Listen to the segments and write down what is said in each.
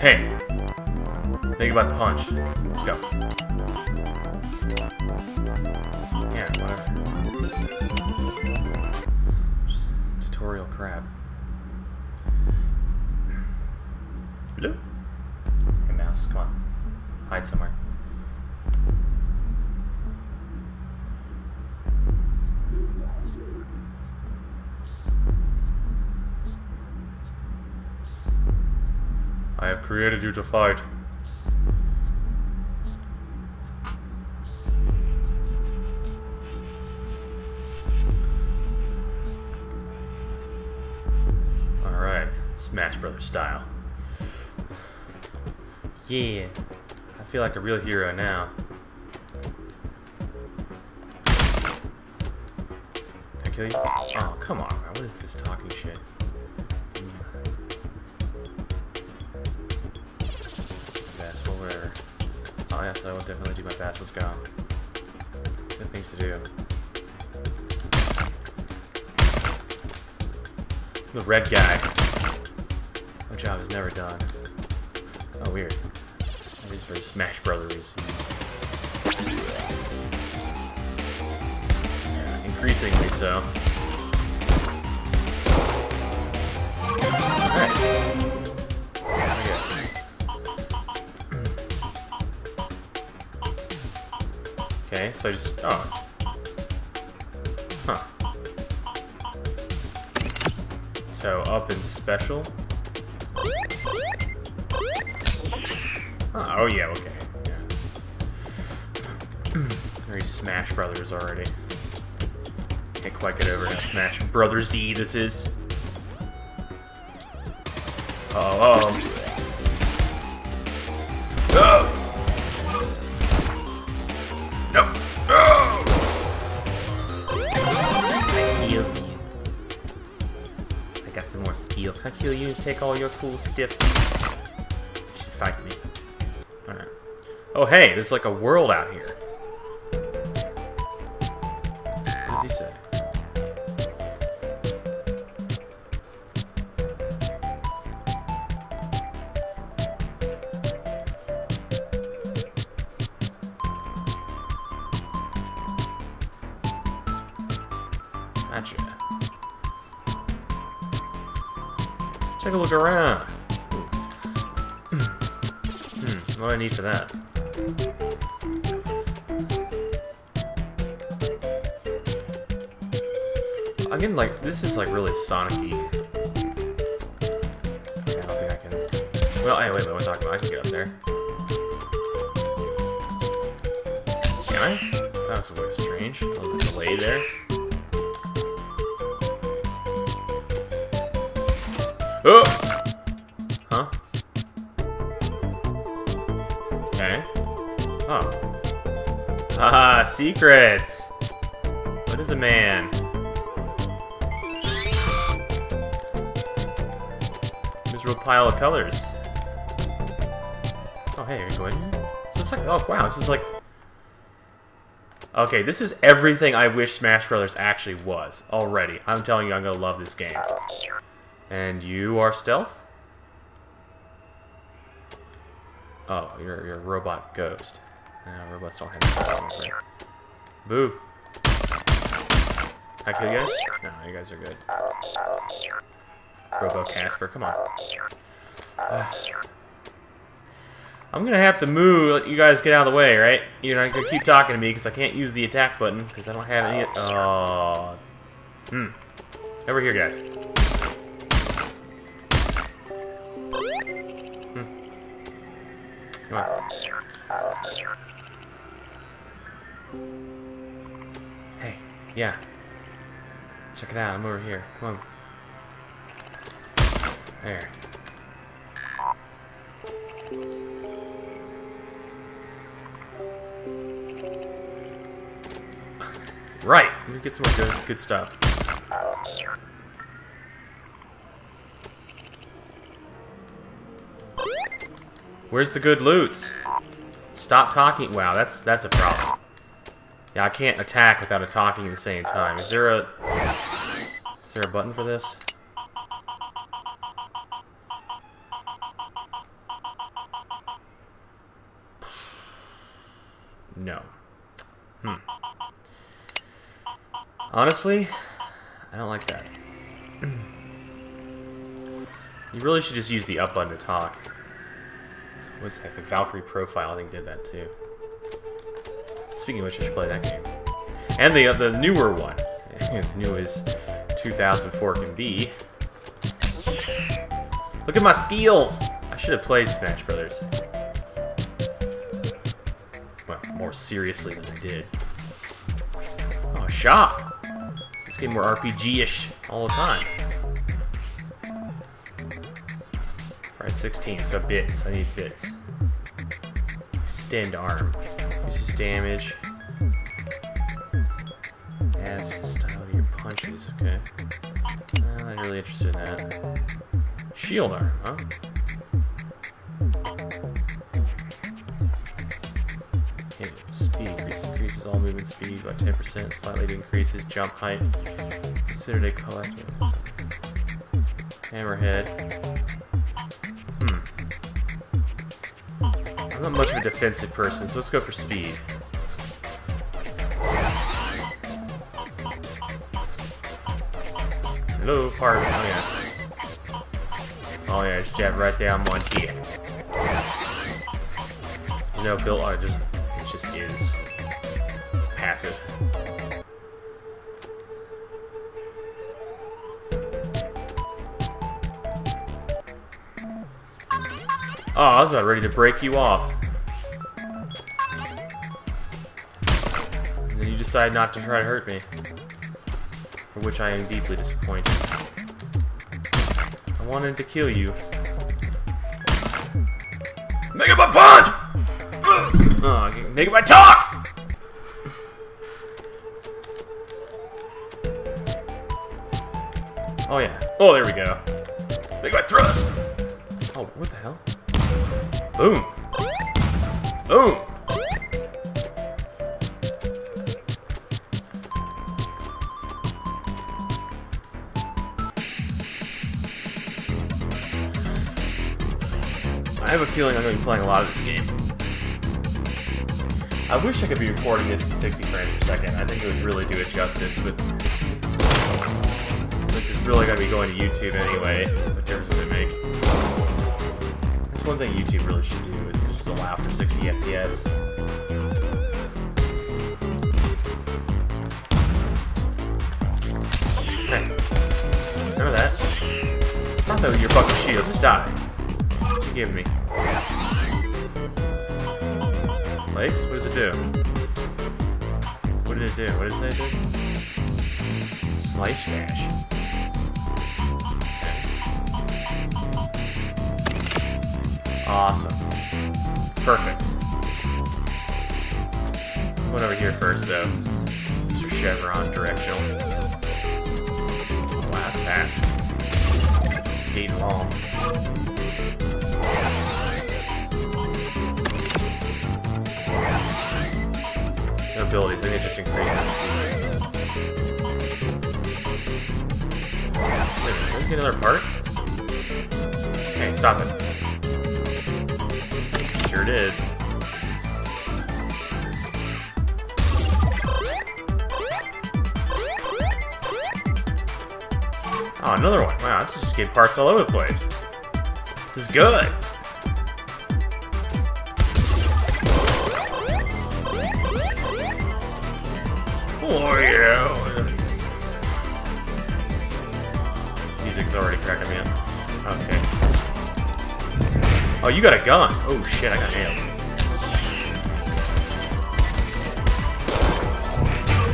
Hey! Think about punch. Let's go. Yeah, whatever. Just tutorial crap. Hello? Hey, mouse, come on. Hide somewhere. Have created you to fight. Alright, Smash Brothers style. Yeah, I feel like a real hero now. Can I kill you? Oh, come on, man. What is this talking shit? Whatever. Oh, yes, I will definitely do my best. Let's go. Good things to do. The red guy. My job is never done. Oh, weird. That is very Smash Brothers. Yeah, increasingly so. Alright. Okay, so I just... Oh. Huh. So, up and special. Oh, oh yeah, okay. Yeah. Very Smash Brothers already. Can't quite get over how Smash Brothers Z this is. Oh, oh. More. Can I kill you and take all your cool stuff? She fight me. Alright. Oh hey, there's like a world out here. What does he say? Look around. hmm, what do I need for that? I'm getting like, this is like really Sonic-y. I don't think I can... Well, wait, what am I talking about? I can get up there. Can I? That was a little strange. A little delay there. Oh! Huh? Okay. Oh. Ah, secrets! What is a man? Miserable pile of colors. Oh, hey, are you going? So it's like, oh, wow, this is like... Okay, this is everything I wish Smash Brothers actually was, already. I'm telling you, I'm gonna love this game. And you are stealth? Oh, you're, you're a robot ghost. No, robots don't have stealth. Boo. I kill you guys? No, you guys are good. Robo Casper, come on. Ugh. I'm gonna have to move, let you guys get out of the way, right? You're not gonna keep talking to me because I can't use the attack button because I don't have any. Oh. Hmm. Over here, guys. Come on. Hey, yeah. Check it out, I'm over here. Come on. There. Right. Let me get some more good, good stuff. Where's the good loot? Stop talking. Wow, that's that's a problem. Yeah, I can't attack without a talking at the same time. Is there a is there a button for this? No. Hmm. Honestly, I don't like that. you really should just use the up button to talk. What's the? The Valkyrie profile, I think, did that too. Speaking of which, I should play that game. And the, uh, the newer one. As new as 2004 can be. Look at my skills! I should have played Smash Brothers. Well, more seriously than I did. Oh, shop! This game more RPG-ish all the time. Price 16, so bits. I need bits. Extend arm. Reduces damage. Adds style to your punches, okay. I'm not really interested in that. Shield arm, huh? Okay, speed increases, increases all movement speed by 10%, slightly increases jump height. Considered a collector. Hammerhead. I'm not much of a defensive person, so let's go for speed. Hello, pardon. Oh yeah. Oh yeah, just jab right down one here. You know, Bill, uh, just it just is. It's passive. Oh, I was about ready to break you off. And then you decide not to try to hurt me. For which I am deeply disappointed. I wanted to kill you. Make it my punch! Oh, make my talk! Oh yeah. Oh, there we go. Make my thrust! Oh, what the hell? Boom! Boom! I have a feeling I'm going to be playing a lot of this game. I wish I could be recording this in 60 frames per second. I think it would really do it justice, but since it's really going to be going to YouTube anyway, what difference does it make? One thing YouTube really should do, is just allow for 60 FPS. Hey, remember that? It's not that your fucking shield, just die. What you give me? Legs? What does it do? What did it do? What did it did? Slice dash. Awesome. Perfect. Went over here first, though. Mr. Chevron directional. Blast fast. Skate along. No abilities, they just increase my speed. Wait did we get another part? Okay, stop it. Sure did. Oh, another one. Wow, this is just getting parts all over the place. This is good. Oh, yeah. Music's already cracking me up. Okay. Oh, you got a gun. Oh, shit, I got nailed.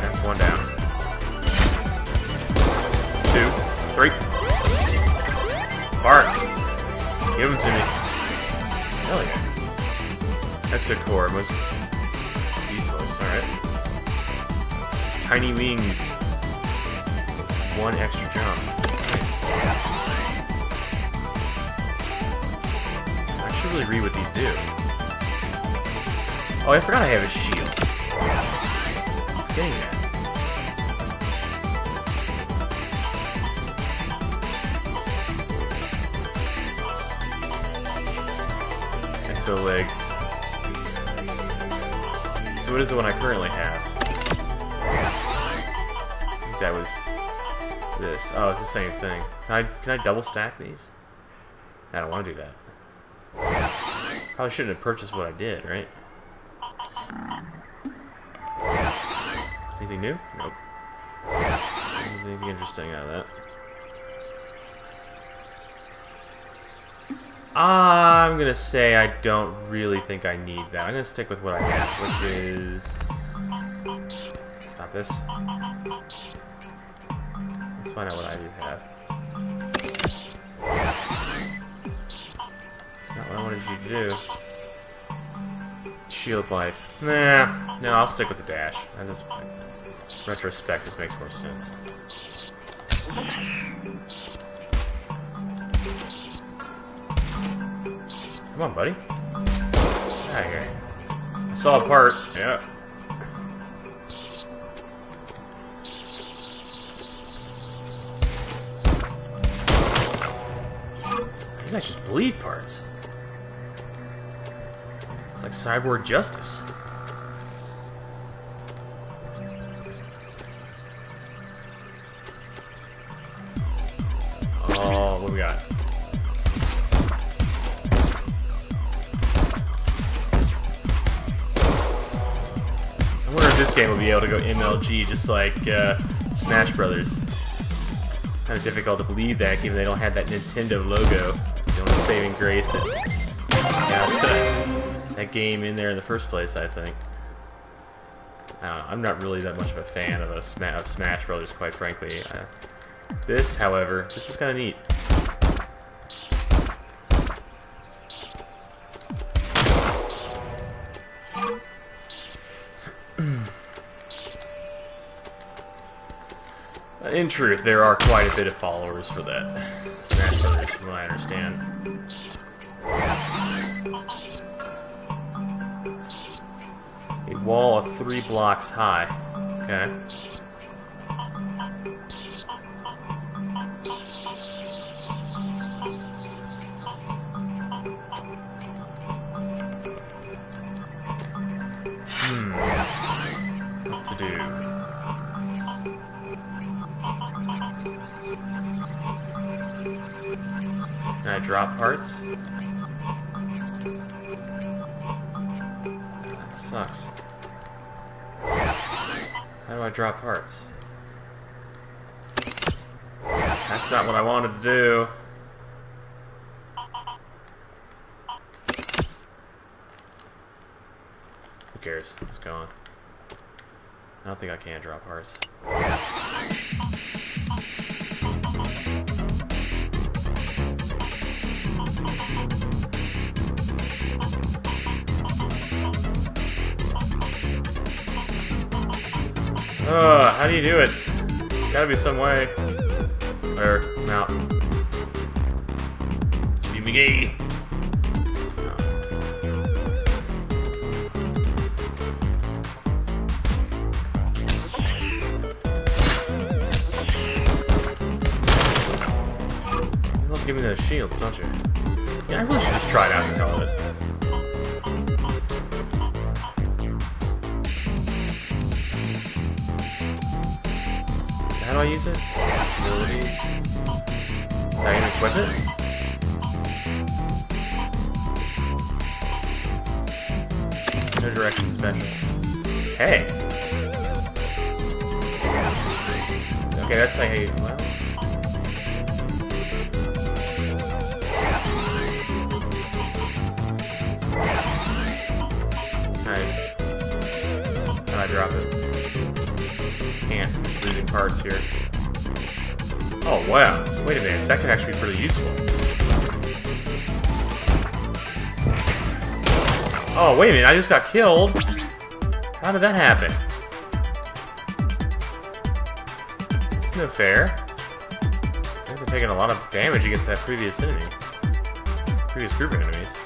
That's one down. Two. Three. Parts. Give them to me. Hell yeah. Exit core. Most useless. Alright. These tiny wings. It's one extra jump. Nice. Really read what these do. Oh, I forgot I have a shield. Getting that. Exo leg. So what is the one I currently have? That was this. Oh, it's the same thing. Can I, can I double stack these? I don't want to do that. Probably shouldn't have purchased what I did, right? Anything new? Nope. Anything interesting out of that? I'm gonna say I don't really think I need that. I'm gonna stick with what I have, which is... Stop this. Let's find out what I do have. What I wanted you to do. Shield life. Nah, no, I'll stick with the dash. I just, retrospect, this makes more sense. Come on, buddy. Out here. I saw a part. Yeah. You guys just bleed parts. Like cyborg justice. Oh, what we got? I wonder if this game will be able to go MLG just like uh, Smash Brothers. Kind of difficult to believe that, given they don't have that Nintendo logo. The only saving grace that got uh, that game in there in the first place, I think. I. I'm not really that much of a fan of a Sma of Smash Brothers, quite frankly. Uh, this, however, this is kind of neat. In truth, there are quite a bit of followers for that Smash Brothers, from what I understand. Wall of three blocks high. Okay. Hmm. What to do? I drop parts? That sucks. How do I drop parts? That's not what I wanted to do. Who cares? Let's go on. I don't think I can drop parts. How do you do it? Gotta be some way. I'm out. Steve McGee. You love giving me those shields, don't you? Yeah, I really should just try it out and call it. Do I use it? Abilities. Did I even equip it? No direction special. Hey! Okay, that's like a... Well... Alright. Do I drop it? can't. Parts here. Oh, wow. Wait a minute. That could actually be pretty useful. Oh, wait a minute. I just got killed. How did that happen? It's no fair. I guess I've taken a lot of damage against that previous enemy. Previous group of enemies.